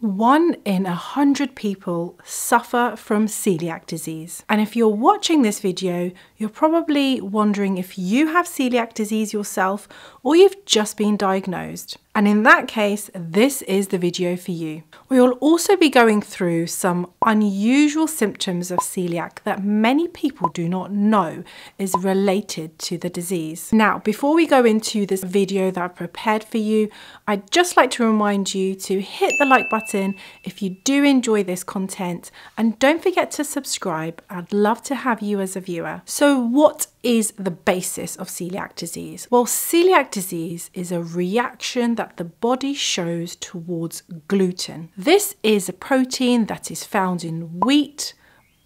One in a hundred people suffer from celiac disease. And if you're watching this video, you're probably wondering if you have celiac disease yourself or you've just been diagnosed. And in that case, this is the video for you. We will also be going through some unusual symptoms of celiac that many people do not know is related to the disease. Now, before we go into this video that I've prepared for you, I'd just like to remind you to hit the like button if you do enjoy this content and don't forget to subscribe. I'd love to have you as a viewer. So what is the basis of celiac disease? Well, celiac disease is a reaction that the body shows towards gluten. This is a protein that is found in wheat,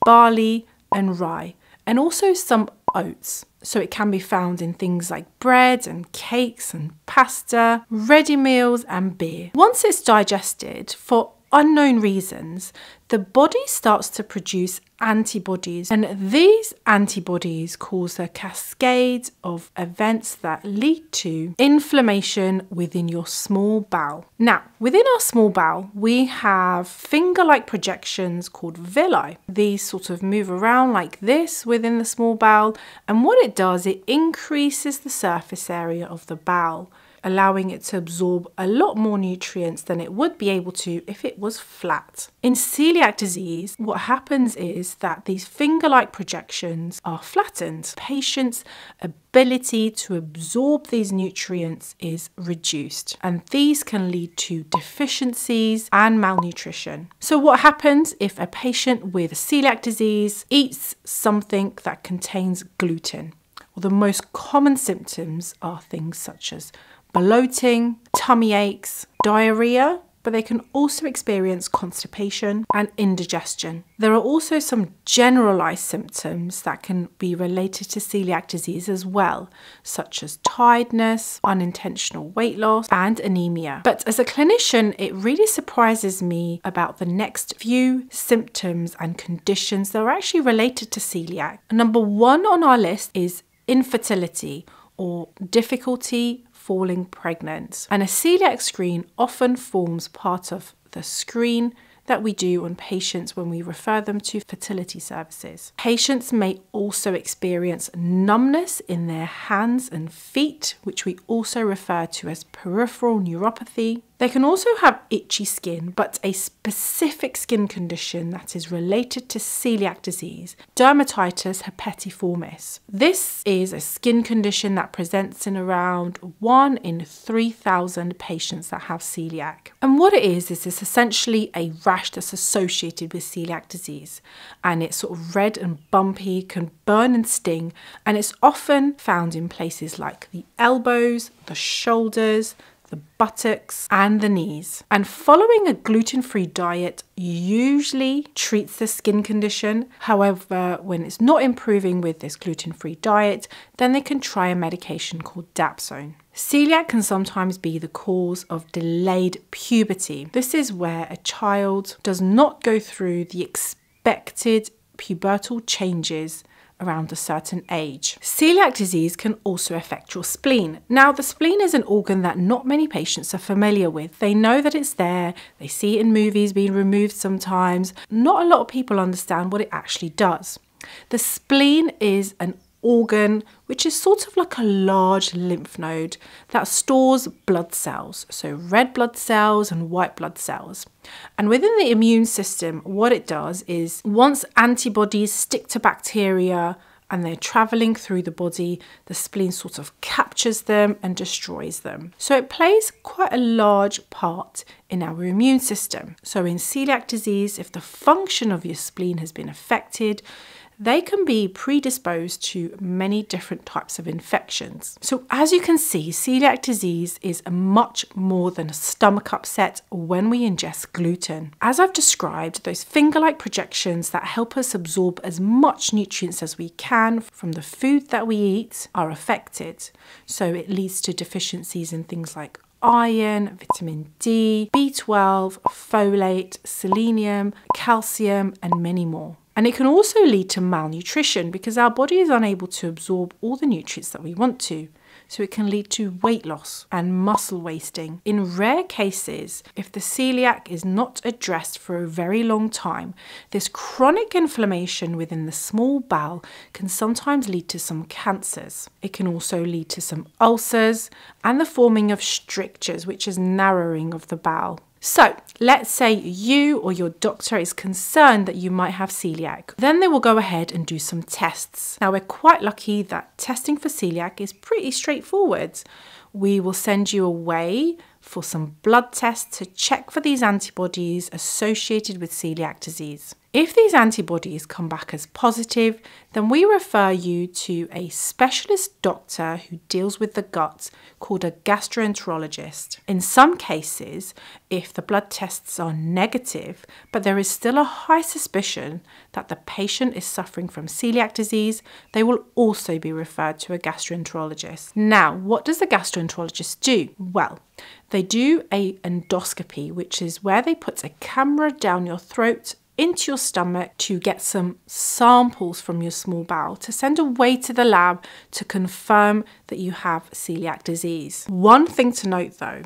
barley, and rye, and also some oats. So it can be found in things like bread and cakes and pasta, ready meals, and beer. Once it's digested, for unknown reasons, the body starts to produce antibodies, and these antibodies cause a cascade of events that lead to inflammation within your small bowel. Now, within our small bowel, we have finger like projections called villi. These sort of move around like this within the small bowel, and what it does, it increases the surface area of the bowel allowing it to absorb a lot more nutrients than it would be able to if it was flat. In celiac disease, what happens is that these finger like projections are flattened. Patients' ability to absorb these nutrients is reduced, and these can lead to deficiencies and malnutrition. So, what happens if a patient with celiac disease eats something that contains gluten? Well, the most common symptoms are things such as bloating, tummy aches, diarrhea, but they can also experience constipation and indigestion. There are also some generalized symptoms that can be related to celiac disease as well, such as tiredness, unintentional weight loss, and anemia. But as a clinician, it really surprises me about the next few symptoms and conditions that are actually related to celiac. Number one on our list is infertility or difficulty falling pregnant. And a celiac screen often forms part of the screen that we do on patients when we refer them to fertility services. Patients may also experience numbness in their hands and feet, which we also refer to as peripheral neuropathy. They can also have itchy skin, but a specific skin condition that is related to celiac disease, dermatitis herpetiformis. This is a skin condition that presents in around 1 in 3,000 patients that have celiac. And what it is, is it's essentially a rash that's associated with celiac disease. And it's sort of red and bumpy, can burn and sting, and it's often found in places like the elbows, the shoulders, the buttocks, and the knees. And following a gluten free diet usually treats the skin condition. However, when it's not improving with this gluten free diet, then they can try a medication called Dapsone. Celiac can sometimes be the cause of delayed puberty. This is where a child does not go through the expected pubertal changes around a certain age. Celiac disease can also affect your spleen. Now, the spleen is an organ that not many patients are familiar with. They know that it's there, they see it in movies being removed sometimes. Not a lot of people understand what it actually does. The spleen is an organ, which is sort of like a large lymph node that stores blood cells, so red blood cells and white blood cells. And within the immune system, what it does is once antibodies stick to bacteria and they're traveling through the body, the spleen sort of captures them and destroys them. So it plays quite a large part in our immune system. So in celiac disease, if the function of your spleen has been affected, they can be predisposed to many different types of infections. So, as you can see, celiac disease is much more than a stomach upset when we ingest gluten. As I've described, those finger like projections that help us absorb as much nutrients as we can from the food that we eat are affected. So, it leads to deficiencies in things like iron, vitamin D, B12, folate, selenium, calcium, and many more. And it can also lead to malnutrition because our body is unable to absorb all the nutrients that we want to. so it can lead to weight loss and muscle wasting. In rare cases, if the celiac is not addressed for a very long time, this chronic inflammation within the small bowel can sometimes lead to some cancers. It can also lead to some ulcers and the forming of strictures, which is narrowing of the bowel. So, let's say you or your doctor is concerned that you might have celiac. Then they will go ahead and do some tests. Now, we're quite lucky that testing for celiac is pretty straightforward. We will send you away for some blood tests to check for these antibodies associated with celiac disease. If these antibodies come back as positive, then we refer you to a specialist doctor who deals with the gut called a gastroenterologist. In some cases, if the blood tests are negative, but there is still a high suspicion that the patient is suffering from celiac disease, they will also be referred to a gastroenterologist. Now, what does a gastroenterologist do? Well, they do a endoscopy, which is where they put a camera down your throat into your stomach to get some samples from your small bowel to send away to the lab to confirm that you have celiac disease. One thing to note though,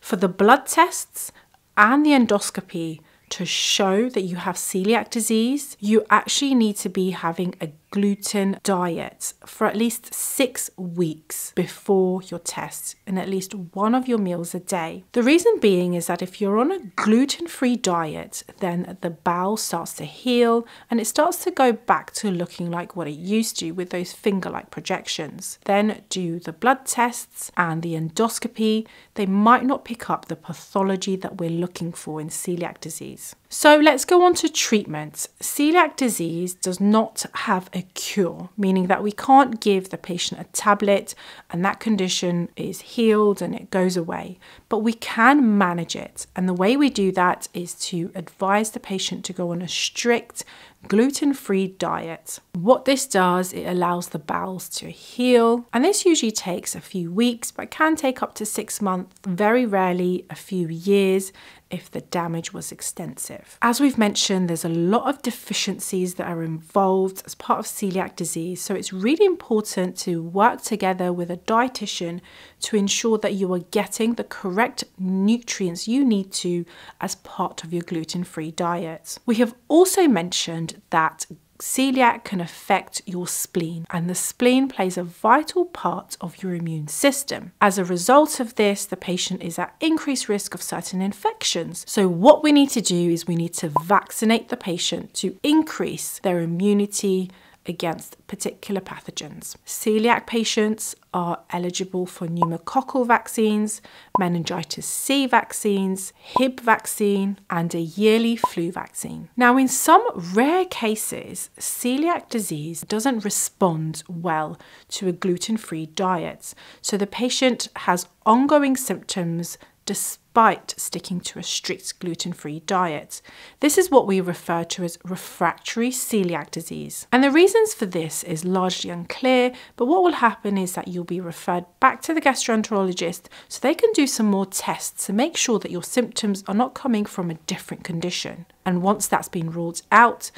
for the blood tests and the endoscopy to show that you have celiac disease, you actually need to be having a gluten diet for at least six weeks before your test and at least one of your meals a day. The reason being is that if you're on a gluten free diet, then the bowel starts to heal and it starts to go back to looking like what it used to with those finger like projections. Then do the blood tests and the endoscopy. They might not pick up the pathology that we're looking for in celiac disease. So let's go on to treatment. Celiac disease does not have a cure, meaning that we can't give the patient a tablet and that condition is healed and it goes away. But we can manage it. And the way we do that is to advise the patient to go on a strict gluten free diet. What this does, it allows the bowels to heal, and this usually takes a few weeks but can take up to six months, very rarely a few years if the damage was extensive. As we've mentioned, there's a lot of deficiencies that are involved as part of celiac disease, so it's really important to work together with a dietitian to ensure that you are getting the correct nutrients you need to as part of your gluten free diet. We have also mentioned that celiac can affect your spleen, and the spleen plays a vital part of your immune system. As a result of this, the patient is at increased risk of certain infections. So, what we need to do is we need to vaccinate the patient to increase their immunity against particular pathogens. Celiac patients are eligible for pneumococcal vaccines, meningitis C vaccines, Hib vaccine, and a yearly flu vaccine. Now, in some rare cases, celiac disease doesn't respond well to a gluten free diet, so the patient has ongoing symptoms despite sticking to a strict gluten free diet. This is what we refer to as refractory celiac disease. And the reasons for this is largely unclear, but what will happen is that you'll be referred back to the gastroenterologist so they can do some more tests to make sure that your symptoms are not coming from a different condition. And once that's been ruled out,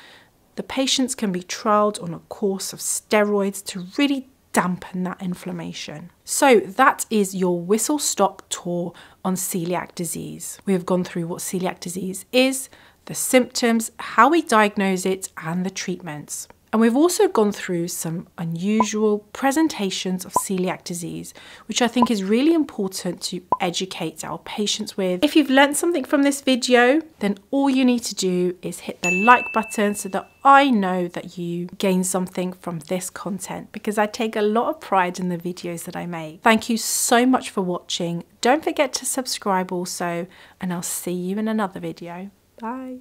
the patients can be trialed on a course of steroids to really dampen that inflammation. So, that is your whistle stop tour on celiac disease. We have gone through what celiac disease is, the symptoms, how we diagnose it, and the treatments. And we've also gone through some unusual presentations of celiac disease, which I think is really important to educate our patients with. If you've learned something from this video, then all you need to do is hit the like button so that I know that you gain something from this content because I take a lot of pride in the videos that I make. Thank you so much for watching. Don't forget to subscribe also, and I'll see you in another video. Bye.